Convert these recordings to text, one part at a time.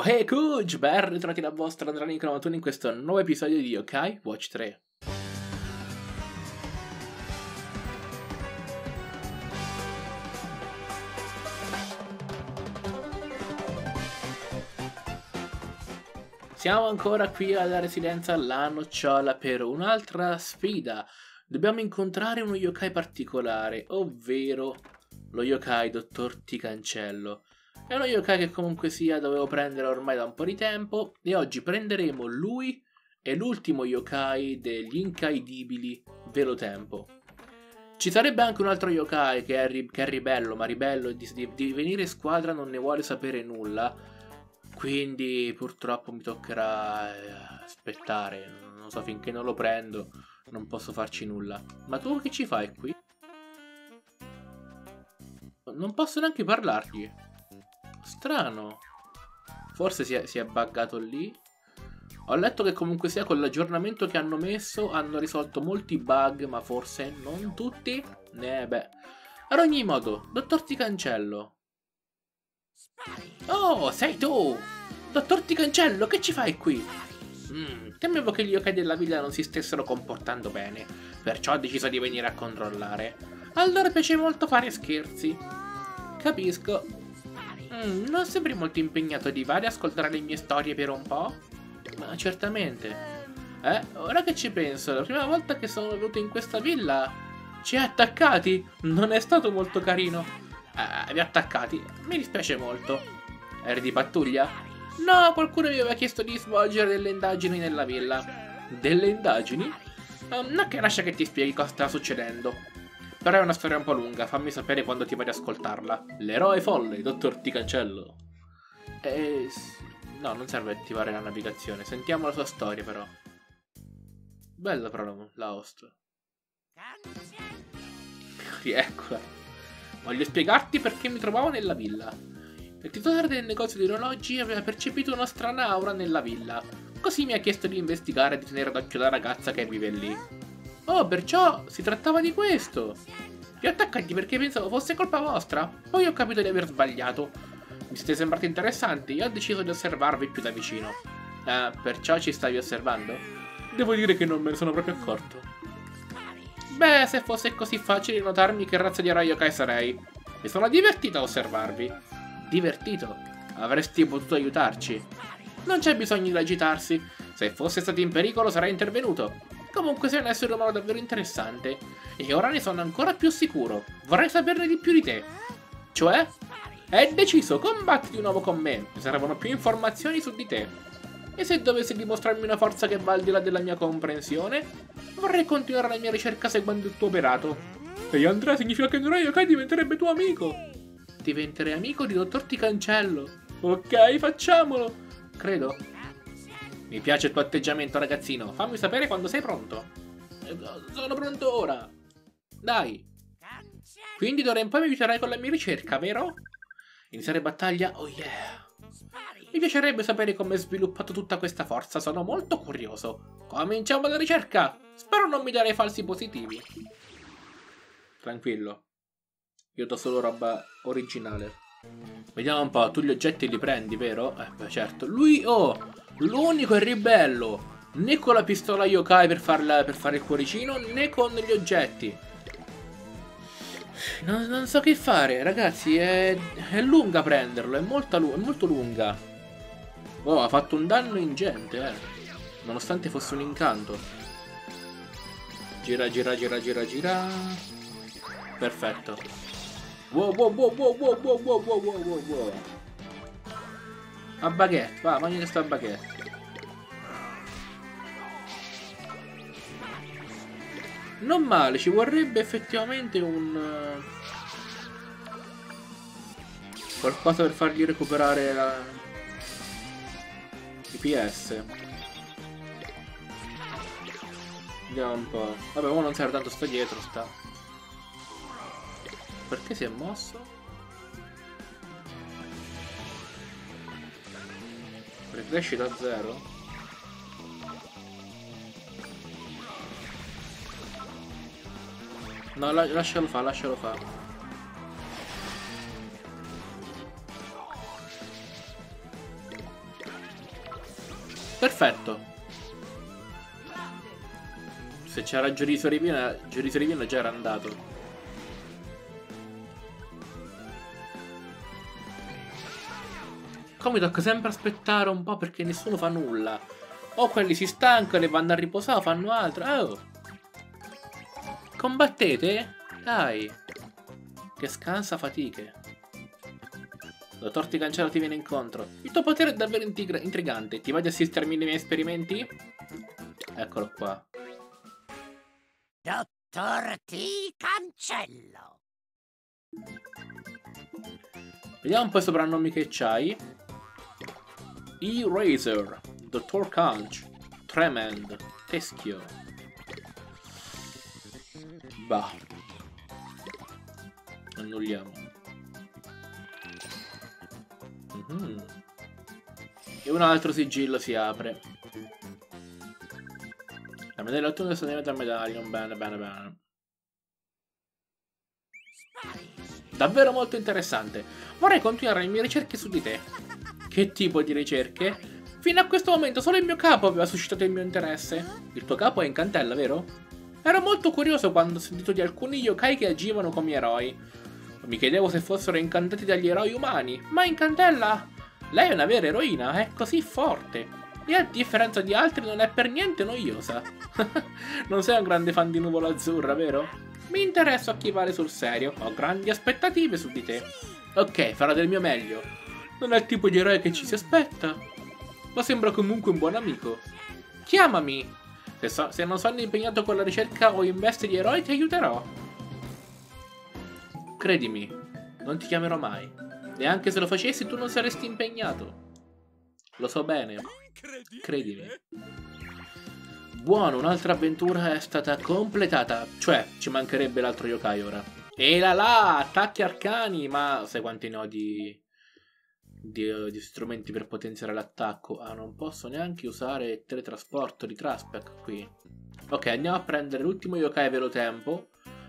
Hey Kuj, ben ritrovati da vostra Andrani Cromatone in questo nuovo episodio di Yokai Watch 3. Siamo ancora qui alla residenza La Nocciola per un'altra sfida. Dobbiamo incontrare uno yokai particolare, ovvero lo yokai Dottor Ticancello. È uno yokai che comunque sia dovevo prendere ormai da un po' di tempo e oggi prenderemo lui e l'ultimo yokai degli incaidibili Velo Tempo. Ci sarebbe anche un altro yokai che è, ri- che è ribello, ma ribello di, di, di venire squadra non ne vuole sapere nulla quindi purtroppo mi toccherà eh, aspettare, non so finché non lo prendo, non posso farci nulla. Ma tu che ci fai qui? Non posso neanche parlargli. Strano. Forse si è, si è buggato lì. Ho letto che comunque sia con l'aggiornamento che hanno messo hanno risolto molti bug, ma forse non tutti. Eh beh. Ad ogni modo, dottor Ticancello, Oh, sei tu! Dottor Ticancello, che ci fai qui? Mm, temevo che gli yokai della villa non si stessero comportando bene, perciò ho deciso di venire a controllare. Allora piace molto fare scherzi. Capisco. Mm, non sembri molto impegnato di fare ascoltare le mie storie per un po'? Ma certamente. Eh, ora che ci penso, la prima volta che sono venuto in questa villa ci ha attaccati. Non è stato molto carino. Eh, vi attaccati. Mi dispiace molto. Eri di pattuglia? No, qualcuno mi aveva chiesto di svolgere delle indagini nella villa. Delle indagini? Um, no, che lascia che ti spieghi cosa sta succedendo. Però è una storia un po' lunga, fammi sapere quando ti vai ad ascoltarla. L'eroe folle, dottor Ticancello. Eh, no, non serve attivare la navigazione. Sentiamo la sua storia, però. Bella però la host. Rieccola. Voglio spiegarti perché mi trovavo nella villa. Il titolare del negozio di orologi aveva percepito una strana aura nella villa. Così mi ha chiesto di investigare e di tenere d'occhio la ragazza che vive lì. Oh, perciò si trattava di questo. Vi attaccati perché pensavo fosse colpa vostra. Poi ho capito di aver sbagliato. Mi siete sembrati interessanti e ho deciso di osservarvi più da vicino. Eh, perciò ci stavi osservando? Devo dire che non me ne sono proprio accorto. Beh, se fosse così facile notarmi che razza di yokai sarei. Mi sono divertito a osservarvi. Divertito? Avresti potuto aiutarci. Non c'è bisogno di agitarsi. Se fosse stato in pericolo sarei intervenuto. Comunque sei un essere umano davvero interessante. E ora ne sono ancora più sicuro. Vorrei saperne di più di te. Cioè? È deciso, combatti di nuovo con me. Mi servono più informazioni su di te. E se dovessi dimostrarmi una forza che va al di là della mia comprensione? Vorrei continuare la mia ricerca seguendo il tuo operato. Ehi Andrea, significa che Norai Yokai diventerebbe tuo amico. Diventerei amico di Dottor Ticancello. Ok, facciamolo. Credo. Mi piace il tuo atteggiamento, ragazzino. Fammi sapere quando sei pronto. Sono pronto ora. Dai. Quindi d'ora in poi mi aiuterai con la mia ricerca, vero? Iniziare battaglia? Oh yeah. Mi piacerebbe sapere come è sviluppato tutta questa forza, sono molto curioso. Cominciamo la ricerca! Spero non mi darei falsi positivi. Tranquillo. Io do solo roba originale. Vediamo un po', tu gli oggetti li prendi, vero? Eh, beh, certo. Lui, oh, l'unico è ribello. Né con la pistola yokai per, farla, per fare il cuoricino, né con gli oggetti. Non, non so che fare, ragazzi, è, è lunga prenderlo, è, molta, è molto lunga. Oh, ha fatto un danno ingente, eh. Nonostante fosse un incanto. Gira, gira, gira, gira, gira. Perfetto. Wow, wow, wow, wow, wow, wow, wow, wow, wow, wow, wow. A baguette, va, mangi questa baguette. Non male, ci vorrebbe effettivamente un... Qualcosa per fargli recuperare la... i. Vediamo un po'. Vabbè, ora non serve tanto sta dietro, sta. Perché si è mosso? Ricrescita zero? No, la lascialo fa, lascialo fa. Perfetto. Se c'era Giuriso Rivino, Giuriso Rivino già era andato. Come mi tocca sempre aspettare un po' perché nessuno fa nulla. O quelli si stancano e vanno a riposare fanno altro. Oh. Combattete? Dai. Che scansa fatiche. Dottor Ticancelo ti viene incontro. Il tuo potere è davvero intrigante. Ti vai ad assistermi nei miei esperimenti? Eccolo qua. Dottor T. Cancello. Vediamo un po' i soprannomi che c'hai. E-Razor, Dottor Conch, Tremend, Teschio. Bah. Annulliamo. Mm -hmm. E un altro sigillo si apre. La medaglia ottunga sta diventa medaglia. Bene, bene, bene. Davvero molto interessante. Vorrei continuare le mie ricerche su di te. Che tipo di ricerche? Fino a questo momento solo il mio capo aveva suscitato il mio interesse. Il tuo capo è in cantella, vero? Ero molto curioso quando ho sentito di alcuni yokai che agivano come eroi. Mi chiedevo se fossero incantati dagli eroi umani, ma in cantella lei è una vera eroina, è così forte. E a differenza di altri non è per niente noiosa. non sei un grande fan di Nuvola Azzurra, vero? Mi interesso a chi vale sul serio, ho grandi aspettative su di te. Ok, farò del mio meglio. Non è il tipo di eroe che ci si aspetta, ma sembra comunque un buon amico. Chiamami! Se, so, se non sono impegnato con la ricerca o in veste di eroi ti aiuterò. Credimi, non ti chiamerò mai. E anche se lo facessi tu non saresti impegnato. Lo so bene. Credimi. Buono, un'altra avventura è stata completata. Cioè, ci mancherebbe l'altro yokai ora. E là là, attacchi arcani, ma sai quanti nodi di, di, strumenti per potenziare l'attacco. Ah, non posso neanche usare teletrasporto di Traspec qui. Ok, andiamo a prendere l'ultimo yokai vero tempo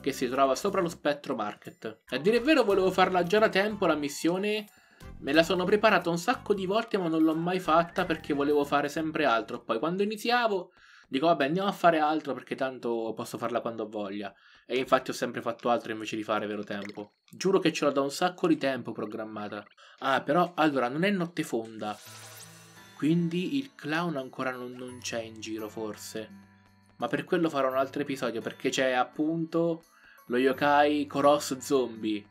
che si trova sopra lo spettro market. A dire il vero volevo farla già da tempo la missione, me la sono preparata un sacco di volte ma non l'ho mai fatta perché volevo fare sempre altro. Poi quando iniziavo dico vabbè andiamo a fare altro perché tanto posso farla quando ho voglia. E infatti ho sempre fatto altro invece di fare vero tempo. Giuro che ce l'ho da un sacco di tempo programmata. Ah, però allora non è notte fonda. Quindi il clown ancora non, non c'è in giro, forse. Ma per quello farò un altro episodio perché c'è appunto lo yokai Koros Zombie.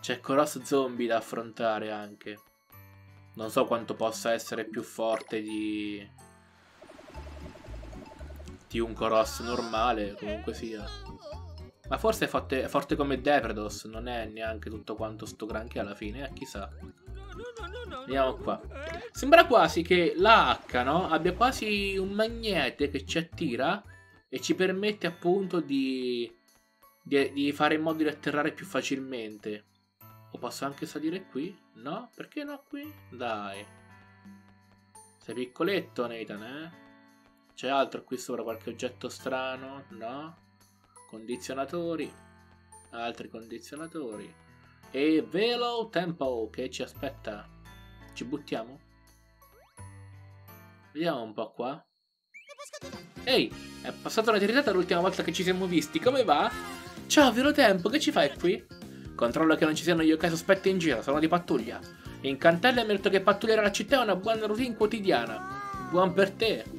C'è Koros Zombie da affrontare anche. Non so quanto possa essere più forte di di un Koros normale, comunque sia. Ma forse è forte, è forte come Depredos, non è neanche tutto quanto sto granché alla fine, eh, chissà. Andiamo qua. Sembra quasi che la H, no? Abbia quasi un magnete che ci attira e ci permette appunto di, di, di fare in modo di atterrare più facilmente. O posso anche salire qui? No? Perché no qui? Dai. Sei piccoletto, Nathan, eh? C'è altro qui sopra, qualche oggetto strano? No? Condizionatori. Altri condizionatori. E Velo Tempo che ci aspetta. Ci buttiamo? Vediamo un po' qua. Ehi, è passata una tirata l'ultima volta che ci siamo visti, come va? Ciao Velo Tempo, che ci fai qui? Controllo che non ci siano yokai sospetti in giro, sono di pattuglia. In cantella mi ha detto che pattugliare la città è una buona routine quotidiana. Buon per te.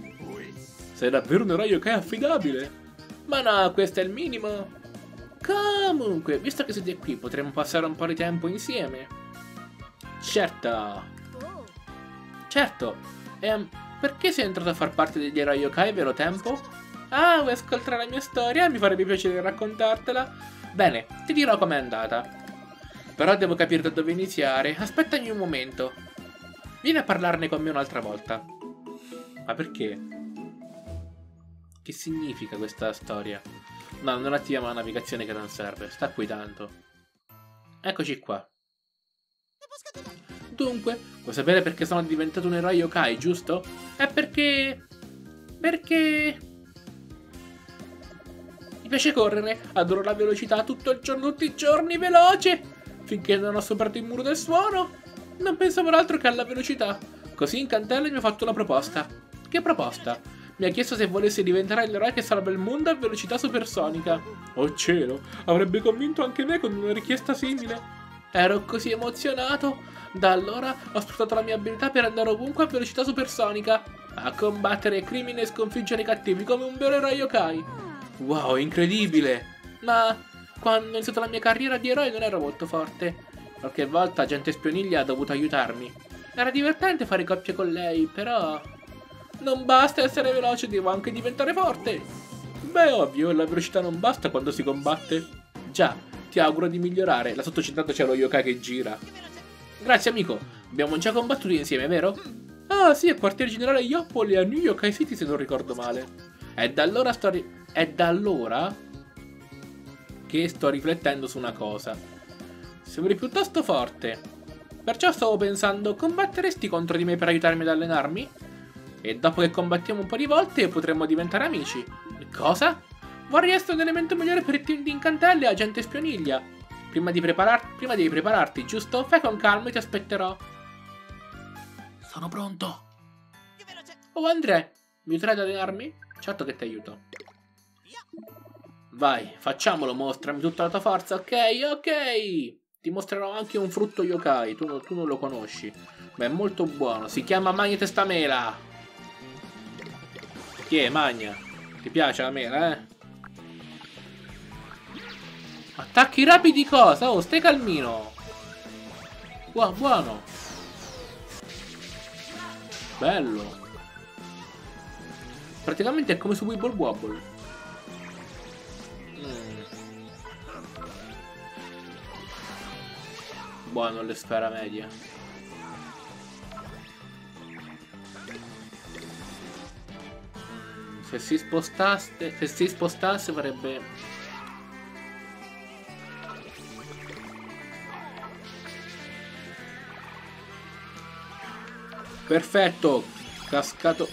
Sei davvero un eroe che è affidabile? Ma no, questo è il minimo. Comunque, visto che siete qui, potremmo passare un po' di tempo insieme. Certo. Certo. Ehm, perché sei entrato a far parte degli eroi yokai vero tempo? Ah, vuoi ascoltare la mia storia? Mi farebbe piacere raccontartela. Bene, ti dirò com'è andata. Però devo capire da dove iniziare. Aspettami un momento. Vieni a parlarne con me un'altra volta. Ma perché? Che significa questa storia? No, non attiviamo la navigazione che non serve. Sta qui tanto. Eccoci qua. Dunque, vuoi sapere perché sono diventato un eroe yokai, giusto? È perché... Perché... Mi piace correre, adoro la velocità tutto il giorno, tutti i giorni, veloce! Finché non ho superato il muro del suono, non pensavo altro che alla velocità. Così Incantella mi ha fatto una proposta. Che proposta? Mi ha chiesto se volessi diventare l'eroe che salva il mondo a velocità supersonica. Oh cielo, avrebbe convinto anche me con una richiesta simile. Ero così emozionato. Da allora ho sfruttato la mia abilità per andare ovunque a velocità supersonica. A combattere crimini e sconfiggere i cattivi come un vero eroe yokai. Wow, incredibile! Ma quando ho iniziato la mia carriera di eroe non ero molto forte. Qualche volta gente spioniglia ha dovuto aiutarmi. Era divertente fare coppie con lei, però... Non basta essere veloce, devo anche diventare forte. Beh, ovvio, la velocità non basta quando si combatte. Già, ti auguro di migliorare. Là sotto centrato c'è lo yokai che gira. Grazie, amico. Abbiamo già combattuto insieme, vero? Ah, sì, al quartier generale Yoppoli a New Yokai City, se non ricordo male. È da allora sto... È da allora che sto riflettendo su una cosa. Sembri piuttosto forte. Perciò stavo pensando, combatteresti contro di me per aiutarmi ad allenarmi? E dopo che combattiamo un po' di volte potremmo diventare amici. Cosa? Vorrei essere un elemento migliore per il team di Incantelle e Agente Spioniglia. Prima, di preparar prima devi prepararti, giusto? Fai con calma e ti aspetterò. Sono pronto. Oh Andrea, mi aiuterai ad allenarmi? Certo che ti aiuto. Vai, facciamolo, mostrami tutta la tua forza, ok? Ok! Ti mostrerò anche un frutto yokai, tu, tu non lo conosci. Ma è molto buono, si chiama Magna Testamela. Chi è, Magna? Ti piace la mela, eh? Attacchi rapidi cosa? Oh, stai calmino. Buono, buono. Bello. Praticamente è come su Wibble Wobble. Mm. Buono le sfera media. Se si spostasse, se si spostasse farebbe Perfetto. Cascato.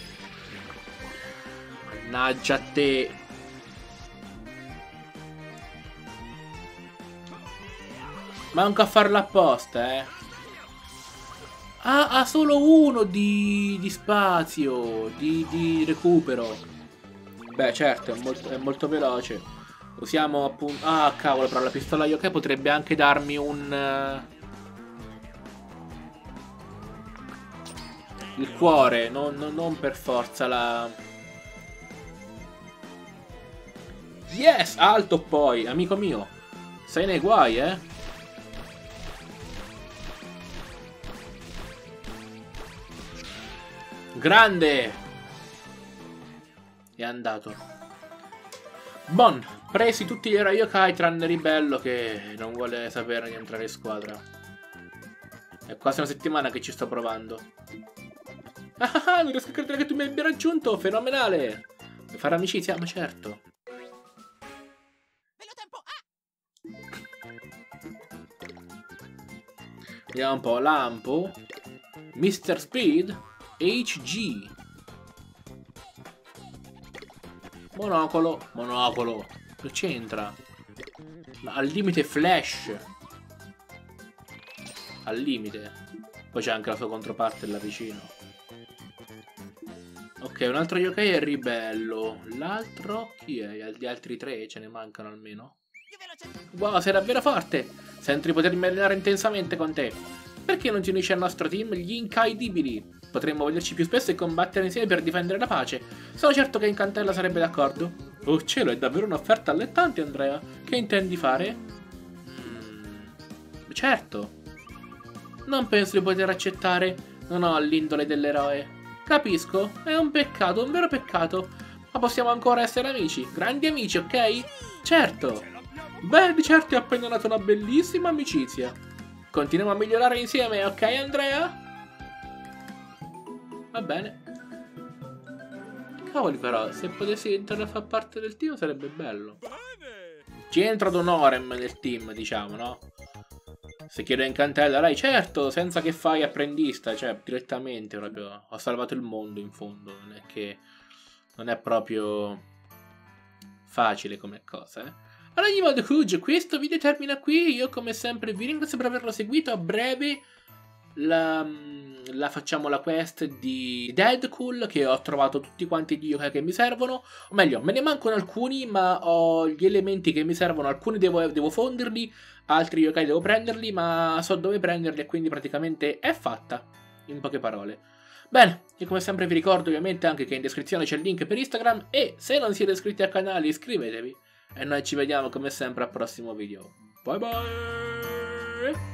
Mannaggia te. Manca a farla apposta, eh. Ah, ha solo uno di, di spazio, di, di, recupero. Beh, certo, è molto, è molto veloce. Usiamo appunto... Ah, cavolo, però la pistola yokai potrebbe anche darmi un... il cuore, non, non, non per forza la... Yes! Alto poi, amico mio. Sei nei guai, eh? Grande! È andato. Bon, presi tutti gli eroi yokai tranne Ribello che non vuole sapere di entrare in squadra. È quasi una settimana che ci sto provando. Ah, non riesco a credere che tu mi abbia raggiunto, fenomenale! Vuoi fare amicizia? Ma certo. Vediamo un po', Lampo, Mr. Speed, HG. Monocolo, monocolo, non c'entra. Al limite Flash. Al limite. Poi c'è anche la sua controparte là vicino. Ok, un altro yokai è ribello. L'altro chi è? Gli altri tre ce ne mancano almeno. Wow, sei davvero forte! Sento di potermi allenare intensamente con te. Perché non ti unisci al nostro team, gli incaidibili? Potremmo vederci più spesso e combattere insieme per difendere la pace. Sono certo che Incantella sarebbe d'accordo. Oh cielo, è davvero un'offerta allettante, Andrea. Che intendi fare? Mm, certo. Non penso di poter accettare. Non ho l'indole dell'eroe. Capisco, è un peccato, un vero peccato. Ma possiamo ancora essere amici, grandi amici, ok? Certo. Beh, di certo è appena nata una bellissima amicizia. Continuiamo a migliorare insieme, ok Andrea? Va bene. Cavoli però, se potessi entrare a far parte del team sarebbe bello. Ci entra Donorem nel team, diciamo, no? Se chiedo incantella, dai, certo, senza che fai apprendista, cioè direttamente proprio. Ho salvato il mondo in fondo, non è che non è proprio facile come cosa, eh. Allora, Evil Huge, questo video termina qui. Io, come sempre, vi ringrazio per averlo seguito. A breve la, mm, la facciamo la quest di Deadpool che ho trovato tutti quanti gli yokai che mi servono. O meglio, me ne mancano alcuni, ma ho gli elementi che mi servono. Alcuni devo, devo fonderli, altri yokai devo prenderli, ma so dove prenderli e quindi praticamente è fatta. In poche parole. Bene, e come sempre vi ricordo ovviamente anche che in descrizione c'è il link per Instagram e se non siete iscritti al canale iscrivetevi. E noi ci vediamo come sempre al prossimo video. Bye bye!